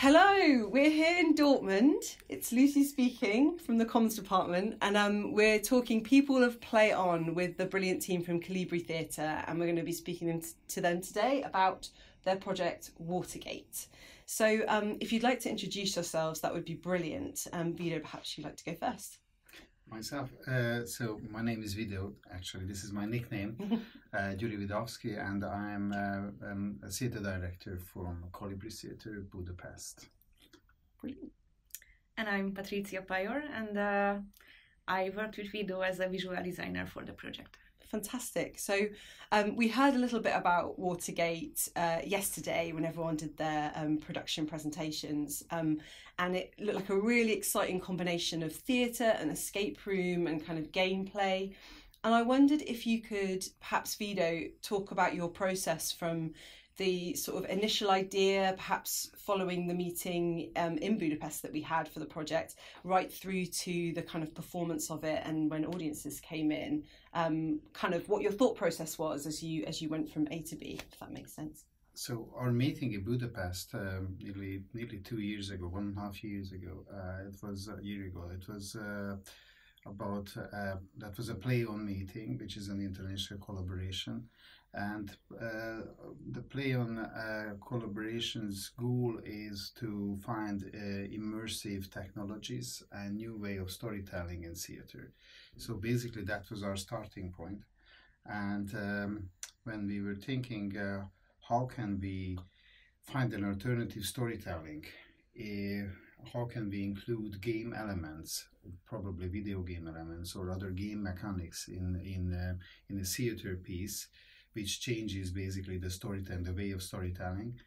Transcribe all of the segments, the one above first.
Hello, we're here in Dortmund. It's Lucy speaking from the comms department, and um, we're talking People of Play On with the brilliant team from Kolibri Theatre, and we're going to be speaking to them today about their project Watergate. So, um, if you'd like to introduce yourselves, that would be brilliant. Um, Vito, perhaps you'd like to go first. Myself. Uh, so my name is Video. Actually, this is my nickname, uh, György Vidovszky, and I'm uh, um, a theatre director from Kolibri Theatre Budapest. Brilliant. And I'm Patricia Pajor, and uh, I worked with Video as a visual designer for the project. Fantastic. So um, we heard a little bit about Watergate uh, yesterday when everyone did their um, production presentations, um, and it looked like a really exciting combination of theatre and escape room and kind of gameplay. And I wondered if you could perhaps, Vito, talk about your process from the sort of initial idea, perhaps following the meeting um, in Budapest that we had for the project, right through to the kind of performance of it, and when audiences came in, um, kind of what your thought process was as you as you went from A to B, if that makes sense. So our meeting in Budapest, um, nearly nearly two years ago, one and a half years ago, uh, it was a year ago. It was. Uh, about uh, that was a play on meeting which is an international collaboration and uh, the play on uh, collaboration's goal is to find uh, immersive technologies and new way of storytelling in theater. So basically, that was our starting point. And um, when we were thinking, uh, how can we find an alternative storytelling? Uh, how can we include game elements, probably video game elements or other game mechanics in in uh, in a theater piece? Which changes basically the storytelling, the way of storytelling.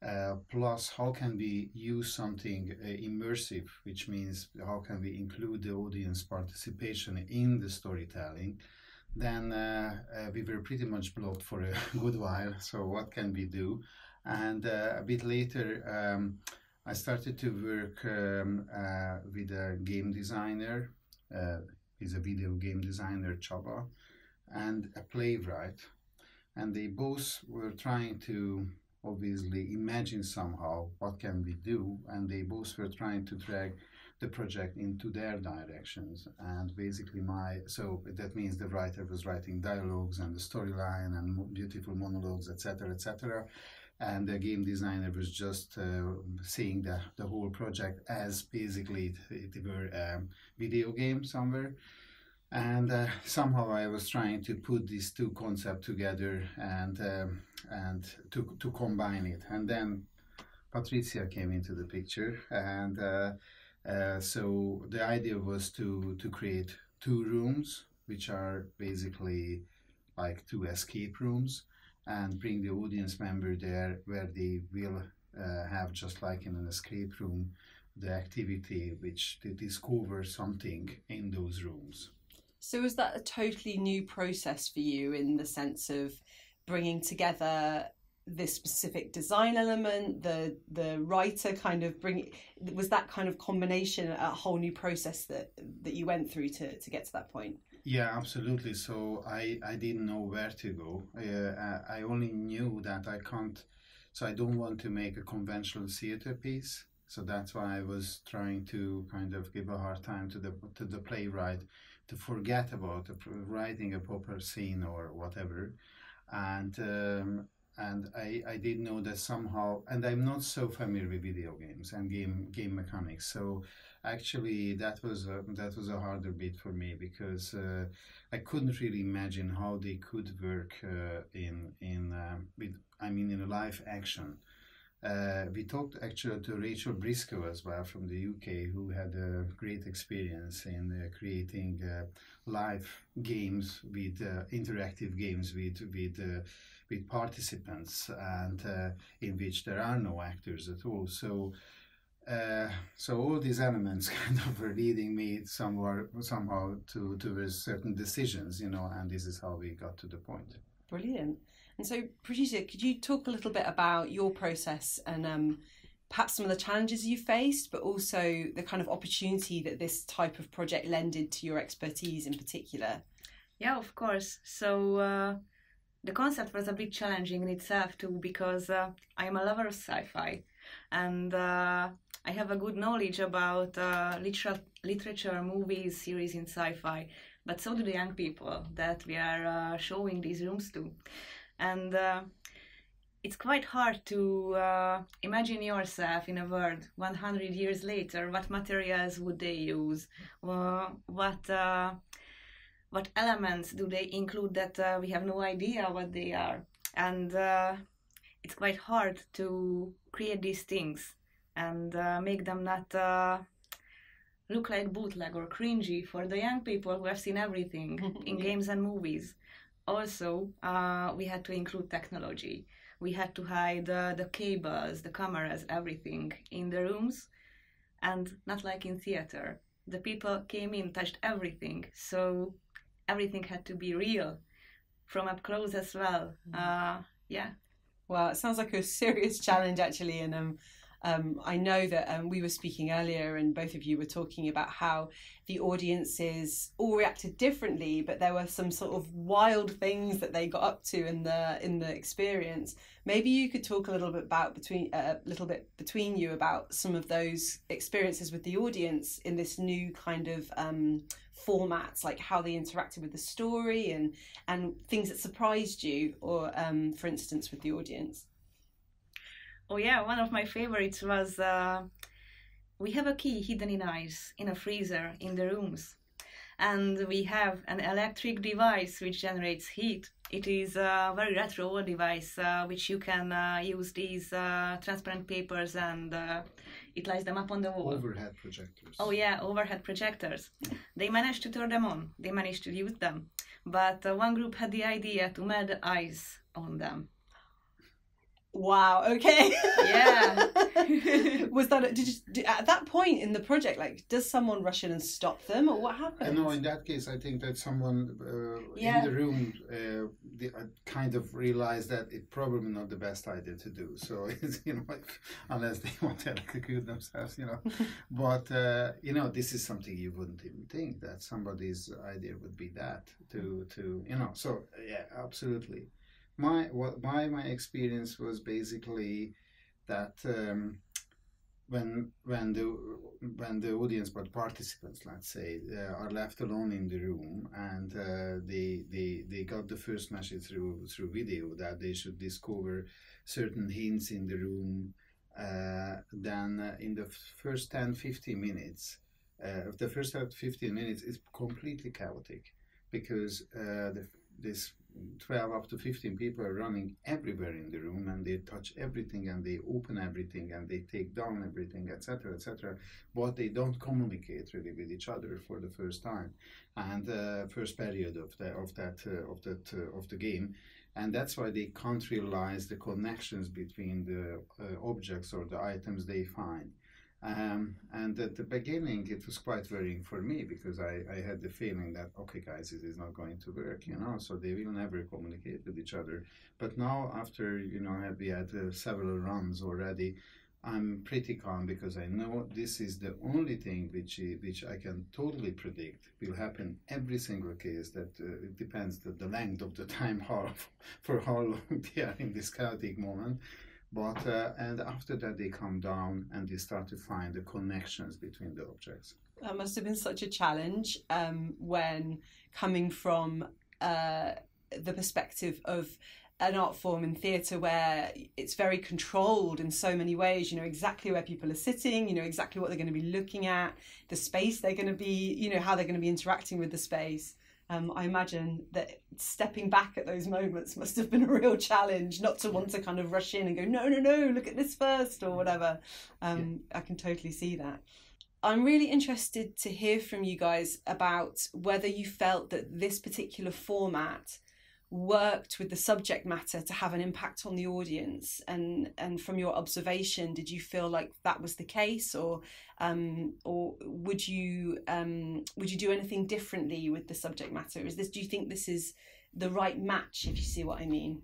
Uh, plus, how can we use something uh, immersive, which means how can we include the audience participation in the storytelling? Then uh, uh we were pretty much blocked for a good while. So, what can we do? And uh, a bit later, um, I started to work um, uh, with a game designer. he's a video game designer, Csaba, and a playwright and they both were trying to obviously imagine somehow what can we do. And they both were trying to drag the project into their directions. And basically my so that means the writer was writing dialogues and the storyline and beautiful monologues etc etc and the game designer was just uh, seeing the, the whole project as basically it, it were a video game somewhere and uh, somehow I was trying to put these two concepts together and um, and to to combine it. And then Patricia came into the picture, and uh, uh, so the idea was to to create two rooms, which are basically like two escape rooms, and bring the audience member there where they will uh, have just like in an escape room the activity which they discover something in those rooms. So was that a totally new process for you in the sense of bringing together this specific design element, the the writer kind of bring was that kind of combination a whole new process that that you went through to to get to that point? Yeah, absolutely. So I I didn't know where to go. Uh, I only knew that I can't. So I don't want to make a conventional theater piece. So that's why I was trying to kind of give a hard time to the to the playwright to forget about writing a proper scene or whatever, and um, and I, I did know that somehow and I'm not so familiar with video games and game game mechanics. So actually that was a, that was a harder bit for me because uh, I couldn't really imagine how they could work uh, in in uh, with I mean in a live action uh, we talked actually to Rachel Briscoe as well from the UK, who had a great experience in uh, creating uh, live games with uh, interactive games with with uh, with participants, and uh, in which there are no actors at all. So. so all these elements kind of were leading me somewhere somehow to to certain decisions, you know, and this is how we got to the point. Brilliant. And so, Patricia, could you talk a little bit about your process and um, perhaps some of the challenges you faced, but also the kind of opportunity that this type of project lended to your expertise in particular? Yeah, of course. So uh, the concept was a bit challenging in itself too, because uh, I'm a lover of sci-fi. and uh, I have a good knowledge about uh, liter- literature, movies, series in sci-fi, but so do the young people that we are uh, showing these rooms to, and uh, it's quite hard to uh, imagine yourself in a world 100 years later. What materials would they use? What uh, what elements do they include that uh, we have no idea what they are? And uh, it's quite hard to create these things and make them not look like bootleg or cringy for the young people who have seen everything in games and movies. Also, we had to include technology we had to hide uh, the cables, the cameras, everything in the rooms. And not like in theater. The people came in, touched everything. So everything had to be real from up close as well. Mm. Uh, yeah. Well, it sounds like a serious challenge actually. And um, um, I know that um, we were speaking earlier, and both of you were talking about how the audiences all reacted differently, but there were some sort of wild things that they got up to in the in the experience. Maybe you could talk a little bit about between a uh, little bit between you about some of those experiences with the audience in this new kind of um, formats, like how they interacted with the story and and things that surprised you, or um, for instance, with the audience. Oh yeah, one of my favorites was uh, we have a key hidden in ice in a freezer in the rooms, and we have an electric device which generates heat. It is a very retro device uh, which you can uh, use these uh, transparent papers and uh, it lights them up on the wall. Overhead projectors. Oh yeah, overhead projectors. They managed to turn them on. They managed to use them, but uh, one group had the idea to melt the ice on them wow okay. Yeah. Was that did you at that point in the project like does someone rush in and stop them or what happened no in that case i think that someone uh, yeah. in the room uh, the, uh, kind of realized that it's probably not the best idea to do. So it's you know unless they want to execute themselves you know. But uh, you know this is something you wouldn't even think that somebody's idea would be that to to you know so yeah absolutely my what my my experience was basically that um, when when the when the audience but participants let's say uh, are left alone in the room and uh, they they they got the first message through through video that they should discover certain hints in the room uh, then in the first 10 15 minutes uh, the first 15 minutes is completely chaotic because uh, the, this 12 up to 15 people are running everywhere in the room and they touch everything and they open everything and they take down everything etc etc but they don't communicate really with each other for the first time and uh, first period of the of that uh, of that uh, of the game. And that's why they can't realize the connections between the uh, objects or the items they find um, and at the beginning, it was quite worrying for me because I, I had the feeling that, okay, guys, this is not going to work, you know, so they will never communicate with each other. But now, after, you know, we had uh, several runs already, I'm pretty calm because I know this is the only thing which which I can totally predict will happen every single case. That uh, it depends the, the length of the time how for how long they are in this chaotic moment. But uh, and after that they come down and they start to find the connections between the objects. That must have been such a challenge um, when coming from uh, the perspective of an art form in theatre where it's very controlled in so many ways. You know exactly where people are sitting, you know exactly what they're going to be looking at, the space they're going to be, you know, how they're going to be interacting with the space um, I imagine that stepping back at those moments must have been a real challenge, not to want to kind of rush in and go, no, no, no, look at this first or whatever. Um, yeah. I can totally see that. I'm really interested to hear from you guys about whether you felt that this particular format worked with the subject matter to have an impact on the audience? And and from your observation did you feel like that was the case? Or um, or would you um, would you do anything differently with the subject matter? Is this do you think this is the right match if you see what i mean?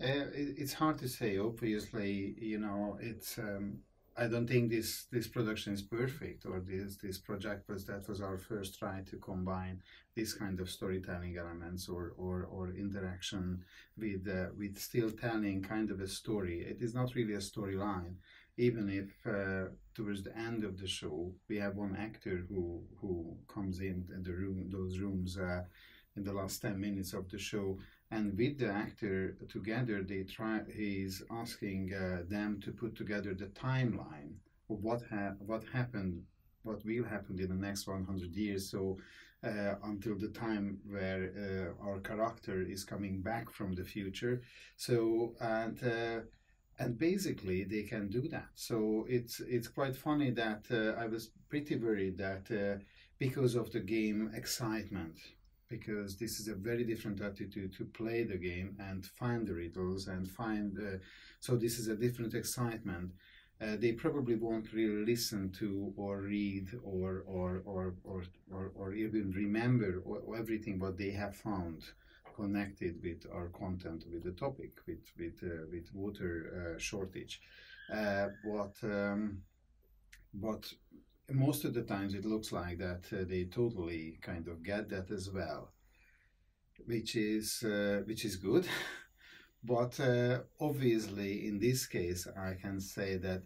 Uh, it, it's hard to say. Obviously you know it's um, I don't think this this production is perfect, or this this project was that was our first try to combine this kind of storytelling elements or or, or interaction with uh, with still telling kind of a story. It is not really a storyline, even if uh, towards the end of the show we have one actor who who comes in, the room those rooms uh, in the last 10 minutes of the show and with the actor together they try he's asking uh, them to put together the timeline of what ha- what happened what will happen in the next 100 years. So uh, until the time where uh, our character is coming back from the future. So and uh, and basically they can do that. So it's it's quite funny that uh, i was pretty worried that uh, because of the game excitement because this is a very different attitude to play the game and find the riddles and find uh, so this is a different excitement. Uh, they probably won't really listen to or read or or or or, or, or even remember everything what they have found connected with our content with the topic with with uh, with water uh, shortage. Uh, but um, but most of the times it looks like that uh, they totally kind of get that as well which is uh, which is good. But uh, obviously in this case i can say that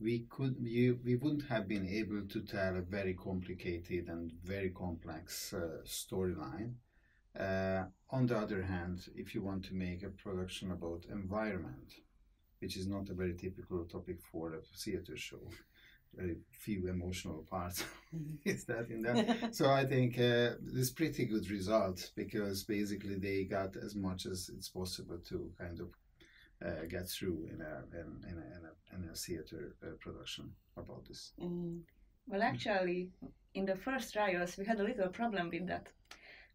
we could we, we wouldn't have been able to tell a very complicated and very complex uh, storyline. Uh, on the other hand if you want to make a production about environment which is not a very typical topic for a theater show very few emotional parts mm-hmm. is that in that so i think uh, this pretty good result because basically they got as much as it's possible to kind of uh, get through in a in, in a, in a, in a theater uh, production about this mm. well actually in the first trials we had a little problem with that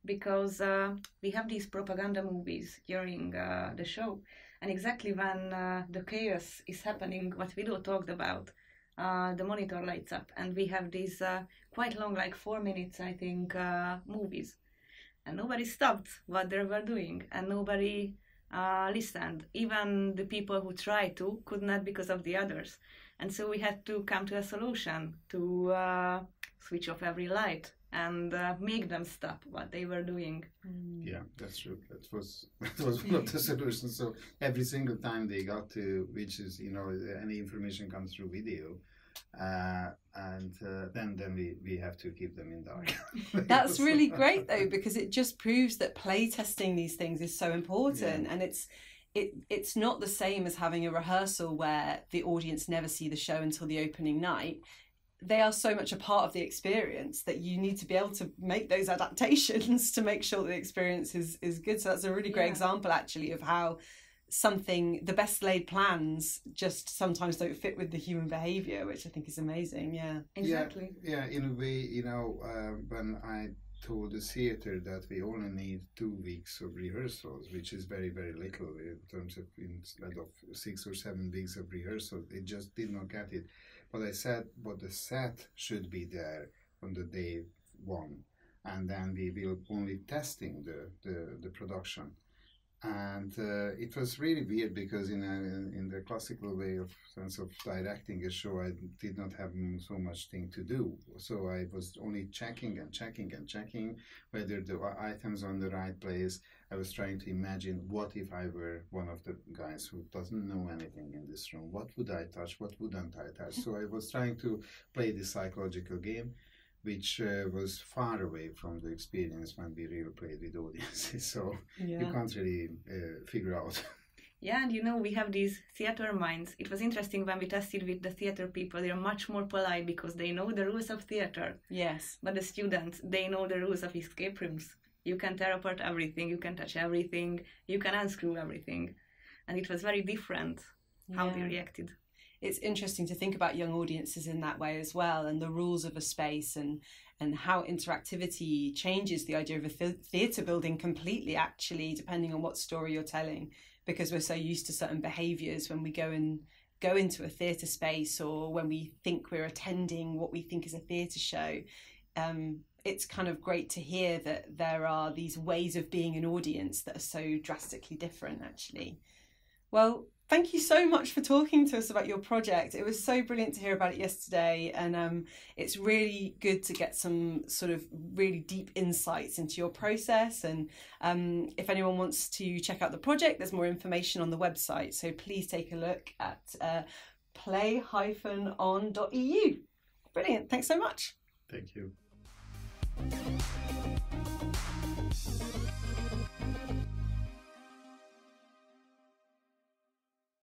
because uh, we have these propaganda movies during uh, the show and exactly when uh, the chaos is happening what Vido talked about uh, the monitor lights up. And we have these uh, quite long like four minutes i think uh, movies. And nobody stopped what they were doing. And nobody uh, listened. Even the people who tried to could not because of the others. And so we had to come to a solution to uh, switch off every light and uh, make them stop what they were doing. Mm. Yeah, that's true. That was that was one of the solutions. So every single time they got to, which is you know any information comes through video, uh, and uh, then then we, we have to keep them in dark. That's really great though because it just proves that play testing these things is so important, yeah. and it's it it's not the same as having a rehearsal where the audience never see the show until the opening night they are so much a part of the experience that you need to be able to make those adaptations to make sure the experience is is good. So that's a really great yeah. example actually of how something the best laid plans just sometimes don't fit with the human behavior which i think is amazing. Yeah. Exactly. yeah, yeah in a way you know uh, when i told the theater that we only need two weeks of rehearsals which is very very little in terms of instead of six or seven weeks of rehearsal it just did not get it but I said, what the set should be there on the day one, and then we will only testing the the, the production. And uh, it was really weird because in a, in the classical way of sense of directing a show, I did not have so much thing to do. So I was only checking and checking and checking whether the items on the right place I was trying to imagine what if I were one of the guys who doesn't know anything in this room? What would I touch? What wouldn't I touch? So I was trying to play this psychological game, which uh, was far away from the experience when we really played with audiences. So yeah. you can't really uh, figure out. Yeah, and you know, we have these theater minds. It was interesting when we tested with the theater people. They are much more polite because they know the rules of theater. Yes. But the students, they know the rules of escape rooms you can tear apart everything you can touch everything you can unscrew everything and it was very different how yeah. they reacted it's interesting to think about young audiences in that way as well and the rules of a space and and how interactivity changes the idea of a th- theatre building completely actually depending on what story you're telling because we're so used to certain behaviors when we go and go into a theatre space or when we think we're attending what we think is a theatre show um, it's kind of great to hear that there are these ways of being an audience that are so drastically different actually. Well thank you so much for talking to us about your project. It was so brilliant to hear about it yesterday, and um, it's really good to get some sort of really deep insights into your process. And um, if anyone wants to check out the project, there's more information on the website. So please take a look at uh, play-on.eu. Brilliant. Thanks so much. Thank you.